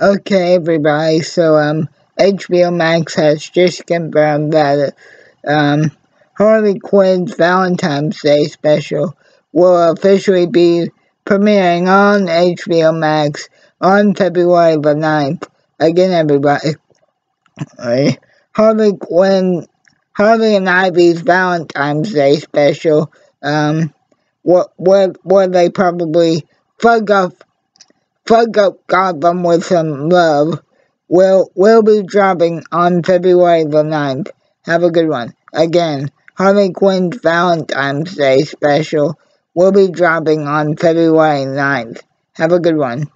Okay, everybody. So, um, HBO Max has just confirmed that um, Harley Quinn's Valentine's Day special will officially be premiering on HBO Max on February the 9th. Again, everybody. Harley Quinn, Harley and Ivy's Valentine's Day special, um, where, where they probably fuck up Fuck Up Gotham with Some Love will will be dropping on February the 9th. Have a good one. Again, Harley Quinn's Valentine's Day special will be dropping on February 9th. Have a good one.